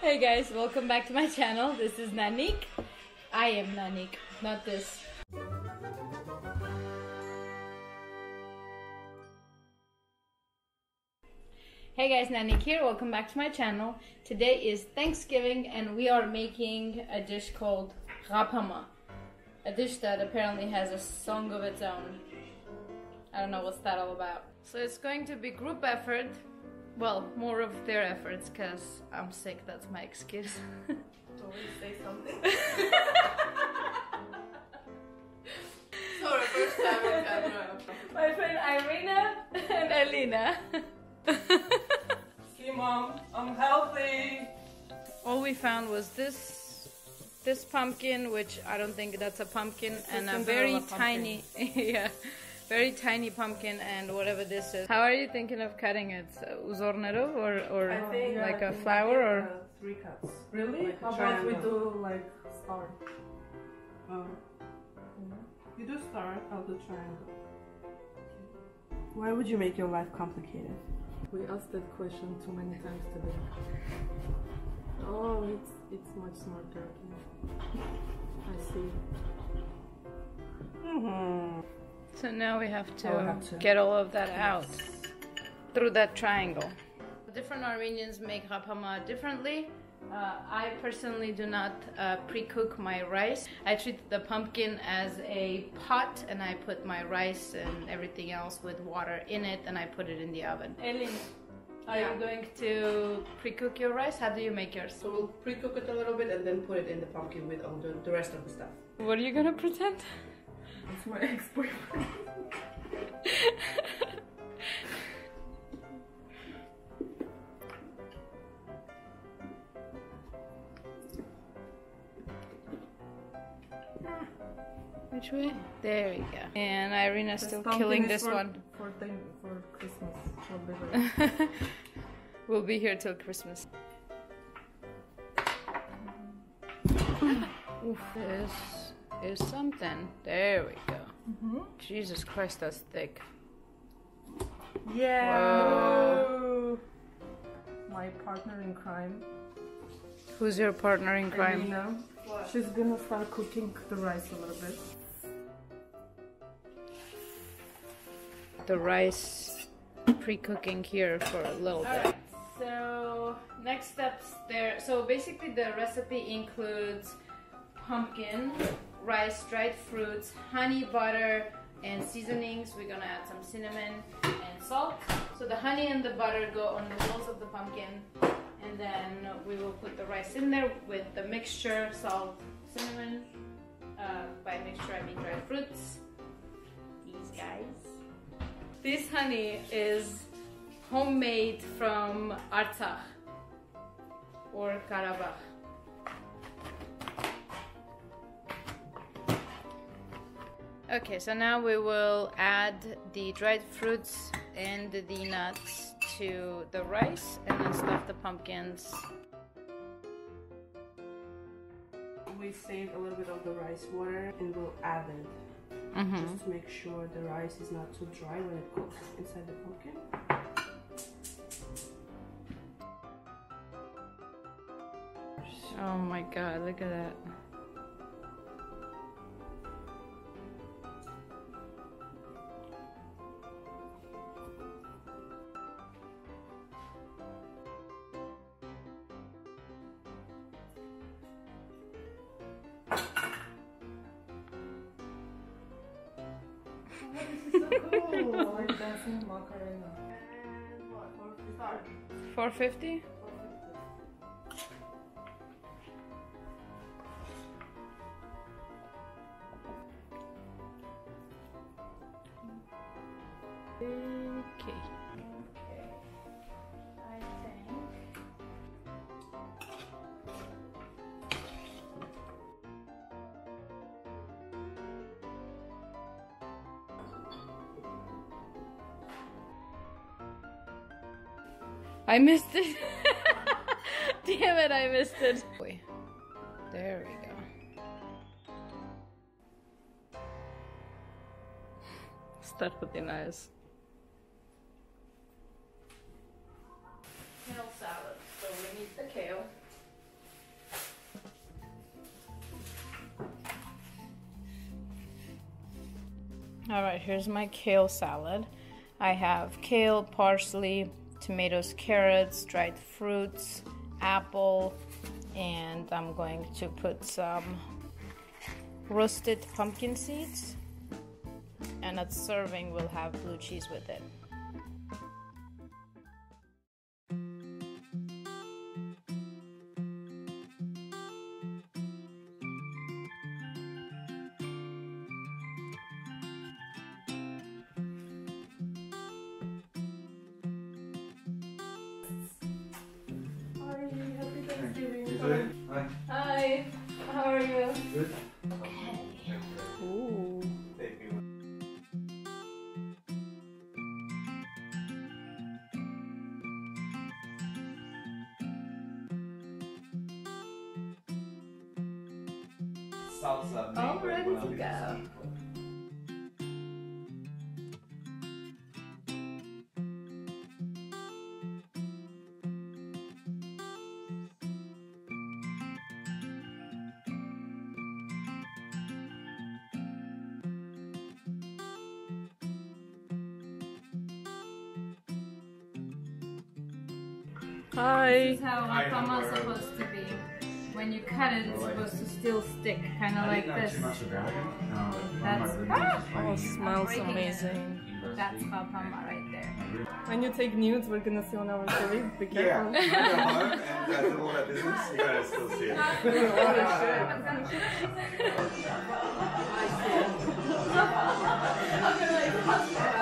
Hey guys, welcome back to my channel. This is Nanik. I am Nanik, not this. Hey guys, Nanik here. Welcome back to my channel. Today is Thanksgiving and we are making a dish called ghapama. A dish that apparently has a song of its own. I don't know what's that all about. So it's going to be group effort. Well, more of their efforts because I'm sick, that's my excuse. Always say something. Sorry, first time on camera. my friend Irina and Elena. See, mom, I'm healthy. All we found was this this pumpkin, which I don't think that's a pumpkin, and a very pumpkin. tiny, yeah, very tiny pumpkin, and whatever this is. How are you thinking of cutting it? Uzornero or or I think like uh, a flower or? uh, three cuts. Really? Like How about we do like star? Oh. You do star, I'll do triangle. Why would you make your life complicated? We asked that question too many times today. Oh, it's it's much smarter. I see. Mm-hmm. So now we have to, have to- get all of that out through that triangle. Different Armenians make ghapama differently. Uh, I personally do not uh, pre-cook my rice. I treat the pumpkin as a pot and I put my rice and everything else with water in it and I put it in the oven. Elin, are Yeah. you going to pre-cook your rice? How do you make yours? So we'll pre-cook it a little bit and then put it in the pumpkin with all the, the rest of the stuff. What are you gonna pretend? That's my ex-boyfriend. Which way? There we go. And Irina's still killing this for, one. For, for Christmas. We'll be here till Christmas. Oof, this is something. There we go. Mm-hmm. Jesus Christ, that's thick. Yeah. Whoa. My partner in crime, Who's your partner in crime? Elena. She's gonna start cooking the rice a little bit. The rice pre-cooking here for a little bit. So next steps there. So basically the recipe includes pumpkin, rice, dried fruits, honey, butter, and seasonings. We're gonna add some cinnamon and salt. So the honey and the butter go on the walls of the pumpkin, and then we will put the rice in there with the mixture, salt, cinnamon. Uh, by mixture, I mean dried fruits. These guys. This honey is homemade from Artsakh or Karabakh. Okay, so now we will add the dried fruits and the nuts to the rice and then stuff the pumpkins. We saved a little bit of the rice water and we'll add it Mm-hmm. just to make sure the rice is not too dry when it cooks inside the pumpkin. Oh my god, look at that. Macarena. And what? For start. 450? I missed it. Damn it, I missed it. There we go. Start with the nice. Kale salad, so we need the kale. All right, here's my kale salad. I have kale, parsley, tomatoes, carrots, dried fruits, apple, and I'm going to put some roasted pumpkin seeds. And at serving, we'll have blue cheese with it. Hi. Hi, how are you? Good. Ooh. Salsa. All ready to go. Hi. This is how Hi, apama how is are you? supposed to be. When you cut it, it's supposed to still stick, kind of like this. That's ah! Oh, smells breaking it. amazing. That's apama right there. When you take nudes, we're gonna see on our story. Be Yeah. careful. When I and uh, all that business, you guys still see it. I